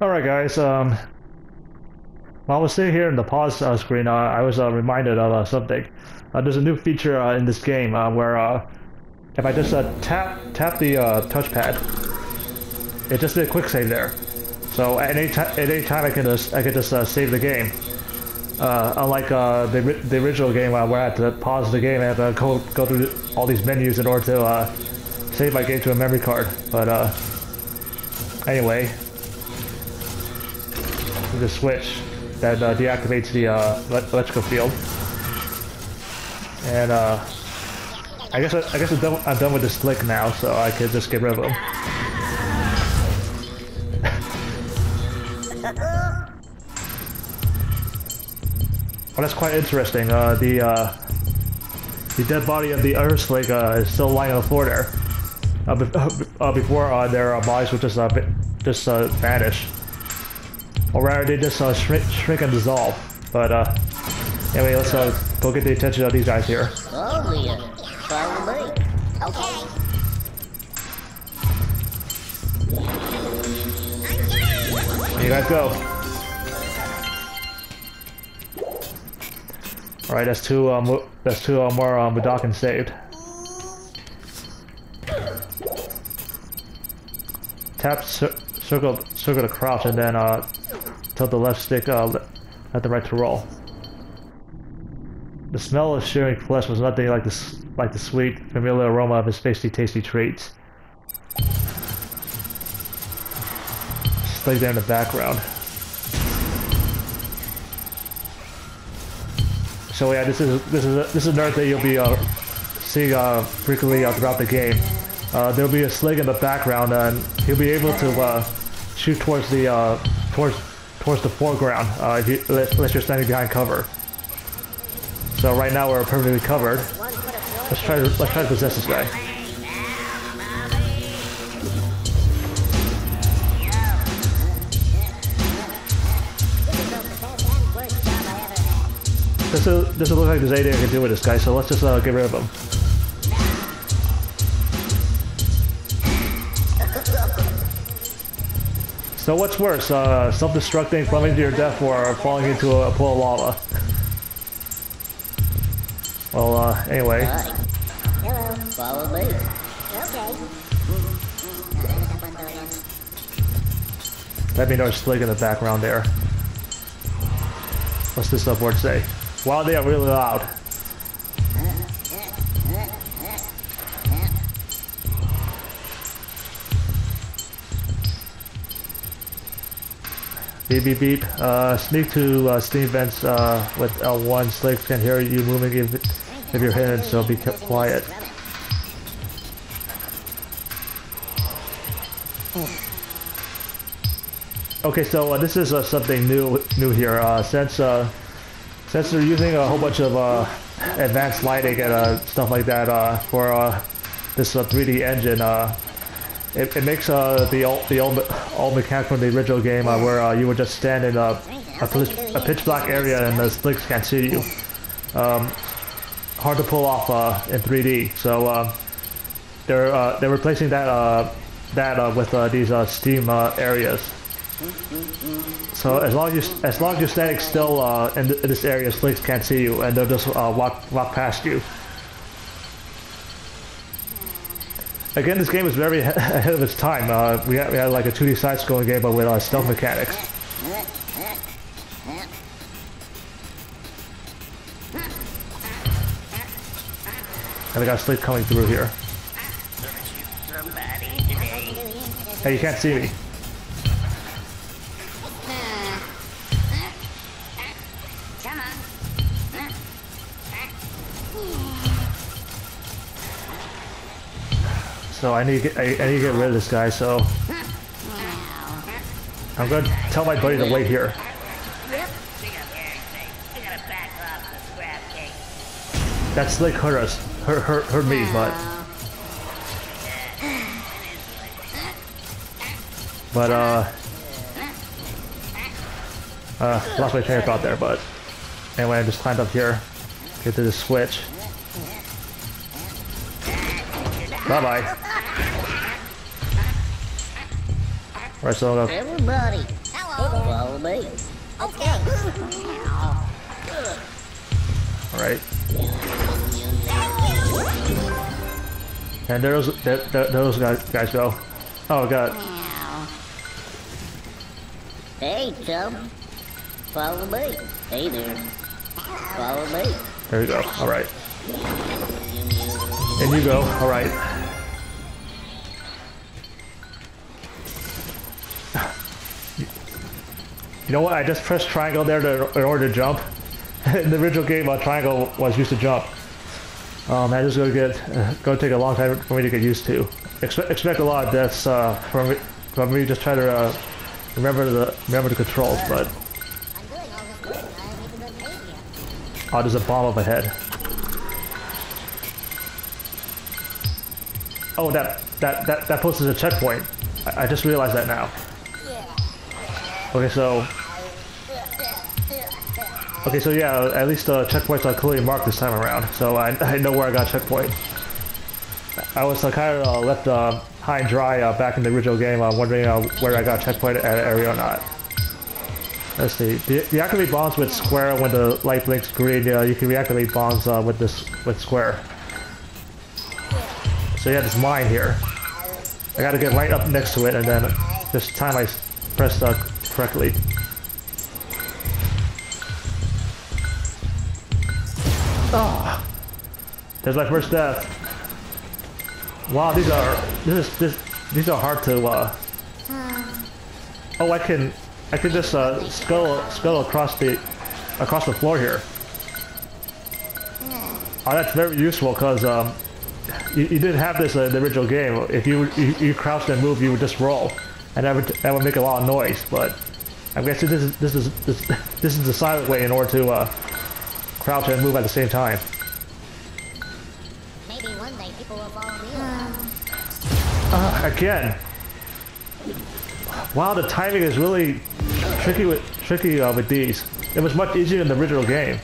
Alright guys, um, while was sitting here in the pause uh, screen, uh, I was uh, reminded of uh, something. Uh, there's a new feature uh, in this game where if I just tap tap the touchpad, it just did a quick save there. So at any, at any time I can just I can just save the game. Unlike the the original game where I had to pause the game and have to go, go through all these menus in order to save my game to a memory card. But uh, the switch that uh, deactivates the uh, electrical field. And uh, I guess I, I guess I'm done, I'm done with this Slig now, so I could just get rid of him. well, that's quite interesting. Uh, the uh, the dead body of the Earth Slig uh, is still lying on the floor there. Be before their bodies would just just vanish, or rather, they just uh, shrink, shrink and dissolve. But uh, anyway, let's uh, go get the attention of these guys here. Oh. Follow me. Okay. You guys go. All right, that's two. Um, that's two uh, more um, Mudokons saved. Tap cir circle circle to crouch and then uh, tilt the left stick uh, at the right to roll. The smell of shearing flesh was nothing like this, like the sweet, familiar aroma of his tasty, tasty treats. Slave there in the background. So yeah, this is this is this is another thing you'll be uh, seeing uh, frequently uh, throughout the game. Uh, there'll be a Slig in the background, and he'll be able to uh, shoot towards the uh, towards towards the foreground uh, you, unless you're standing behind cover. So right now we're perfectly covered. Let's try to let's try to possess this guy. This is, this looks like there's anything I can do with this guy, so let's just uh, get rid of him. So what's worse, uh, self-destructing, plummeting to your death, or falling into a, a pool of lava? Well, uh, anyway. Hi. Hello. Follow me. Okay. Let me know Slig in the background there. What's this upward say? Wow, they are really loud. Beep beep beep. Uh, sneak to uh, steam vents uh, with L1. Slig can hear you moving if, if you're hidden, so be quiet. Okay, so uh, this is uh, something new new here. Uh, since since they're using a whole bunch of advanced lighting and stuff like that for this uh, 3D engine, it, it makes uh, the old the old, old mechanic from the original game uh, where uh, you would just stand in a, a, pitch, a pitch black area and the Sligs can't see you. Um, hard to pull off uh, in 3D. So uh, they're uh, they're replacing that that with these steam areas. So as long as you, as long as you're standing still in, th in this area, Sligs can't see you, and they'll just walk walk past you. Again, this game is very ahead of its time. Uh, we, had, we had like a 2D side-scrolling game, but with uh, stealth mechanics. And I got Slig coming through here. Hey, you can't see me. Come on. So I need to get, I, I need to get rid of this guy. So I'm gonna tell my buddy to wait here. Yep. We got everything. We gotta back off the scrap cake. That Slig hurt us, hurt hurt, hurt me, but but uh uh lost my train of thought there. But anyway, I just climbed up here, get to the switch. Bye bye bye. Alright, so uh, Everybody. Follow me. Okay. Alright. And there those, there, there those guys, guys go. Oh god. Hey, chum. Follow me. Hey there. Follow me. There you go. Alright. And you go. Alright. You know what? I just pressed triangle there to, in order to jump. in the original game, uh, triangle was used to jump. Man, this is gonna get uh, gonna take a long time for me to get used to. Expect, expect a lot of deaths uh, from me, from me just trying to uh, remember the remember the controls, but I'm doing all this work and I haven't even been paid yet. oh, there's a bomb up ahead. Oh, that that that that post is a checkpoint. I, I just realized that now. Okay, so okay, so yeah, at least the checkpoints are clearly marked this time around, so I, I know where I got checkpoint. I was uh, kind of uh, left uh, high and dry uh, back in the original game, uh, wondering uh, where I got checkpoint at area or not. Let's see. The, the deactivate bombs with square when the light blinks green. Uh, you can reactivate bombs uh, with this with square. So yeah, this mine here. I gotta get right up next to it, and then this time I pressed uh, correctly. Ah, there's my first death. Wow, these are this is this these are hard to. Uh... Oh, I can I can just uh, scuttle scuttle across the across the floor here. Oh, that's very useful because um, you, you didn't have this uh, in the original game. If you, you you crouched and moved, you would just roll, and that would that would make a lot of noise. But I'm guessing this is this is this, this is the silent way in order to uh, crouch and move at the same time. Maybe one day people will follow me. Uh, again. Wow, the timing is really tricky with tricky uh, with these. It was much easier in the original game.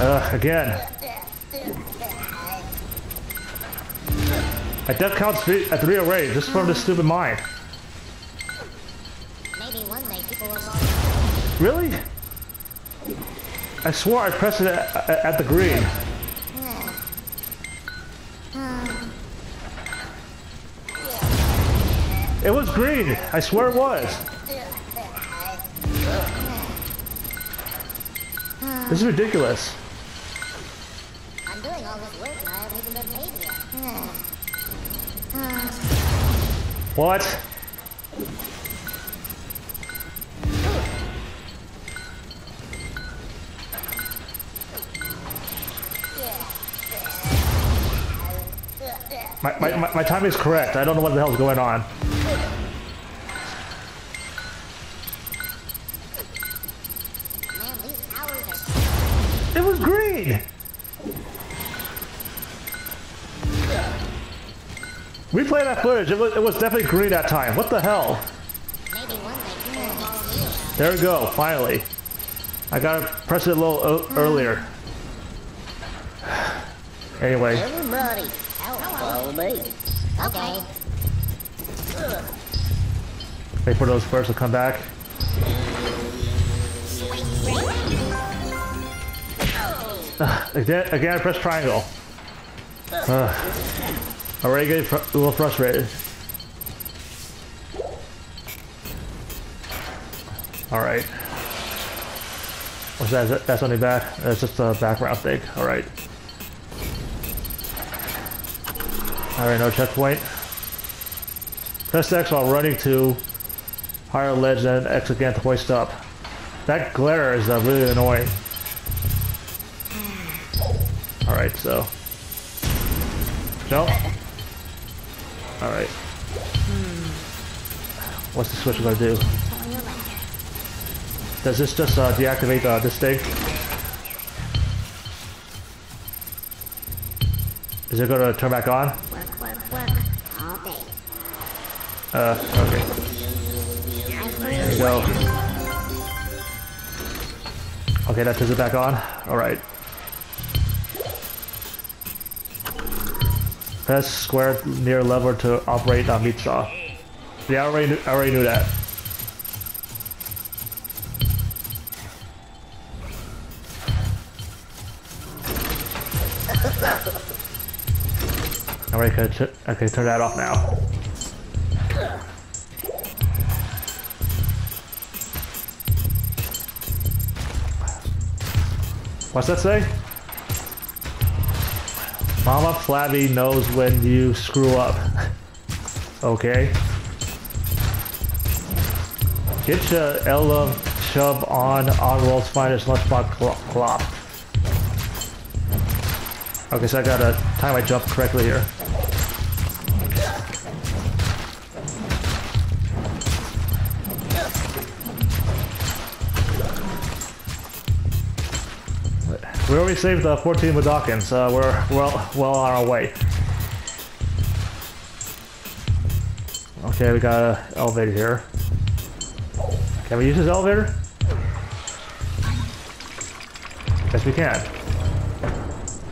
Uh, again. My death counts at three already, just from this stupid mine. Really? I swore I pressed it at, at, the green. It was green. I swear it was. This is ridiculous. I'm doing all this work and I haven't even been paid yet. What? My, my, my, my time is correct. I don't know what the hell's going on. It was green! Replay that footage. It was, it was definitely green that time. What the hell? There we go. Finally. I gotta press it a little o- earlier. Anyway. Everybody, follow me. Okay. Wait for those birds to come back. Ugh, again, again, I press triangle. Ugh. already getting fr- a little frustrated. Alright. What's that? Is that- That's only bad. That's just a background thing. Alright. Alright, no checkpoint. Press X while running to higher ledge, then X again to hoist up. That glare is uh, really annoying. Alright, so. Jump. Alright. What's the switch gonna do? Does this just uh, deactivate uh, this thing? Is it gonna turn back on? Uh, okay. There you go. Okay, that turns it back on. Alright. Press square near lever to operate on meat saw. Yeah, I already knew, I already knew that. Alright, can turn that off now. What's that say? Mama Flabby knows when you screw up. okay. Get your Ella Chub on Oddworld's finest lunchbox cl clop. Okay, so I gotta time my jump correctly here. We already saved uh, 14 Mudokons. Uh, we're well, well on our way. Okay, we got an elevator here. Can we use this elevator? Yes, we can.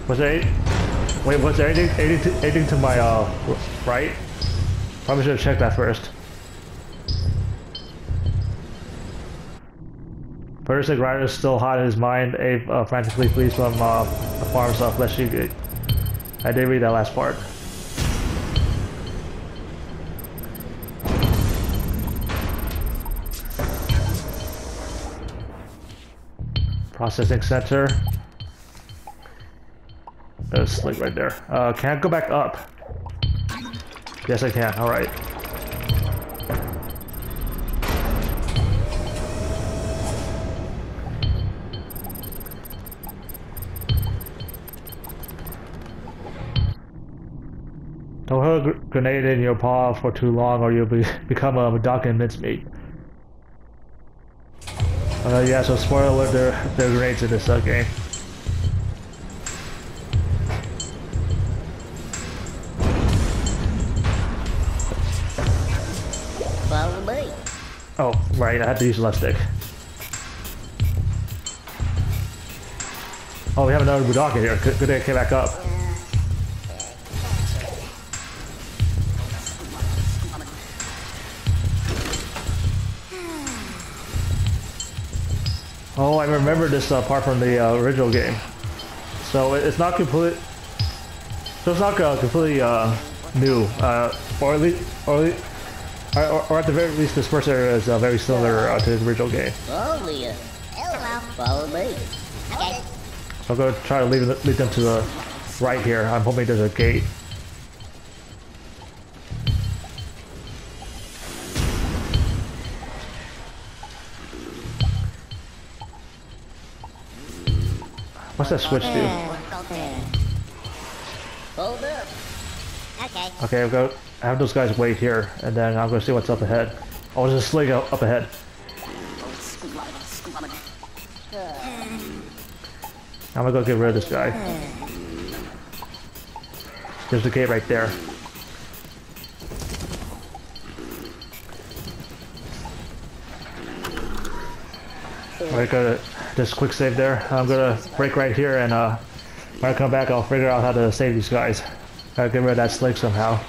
Was there wait, was there anything, anything, to, anything to my uh, right? Probably should have checked that first. Persic Rider is still hot in his mind. Abe uh, frantically flees from uh, the farm stuff. See. I did read that last part. Processing center. There's Slig right there. Uh, can I go back up? Yes, I can. All right. Grenade in your paw for too long or you'll be, become a Mudokon mincemeat. Uh, yeah, so spoiler alert, there, there are grenades in this uh, game. Follow me. Oh, right, I had to use the left stick. Oh, we have another Mudokon here. Good, good day came back up. Oh, I remember this uh, part from the uh, original game. So it's not complete. So it's not uh, completely uh, new, uh, or at least, or, at least- or, or- at the very least, this first area is uh, very similar uh, to the original game. You. Hello. Follow me. Okay. I'm going to try to lead, lead them to the right here. I'm hoping there's a gate. That switch do? Hold up. Okay. Okay, I've got I have those guys wait here, and then I'm going to see what's up ahead. Oh, there's a Slig up, up ahead. I'm gonna go get rid of this guy. There's the gate right there. I got just quick save there. I'm gonna break right here, and uh, when I come back, I'll figure out how to save these guys. Gotta get rid of that Slig somehow.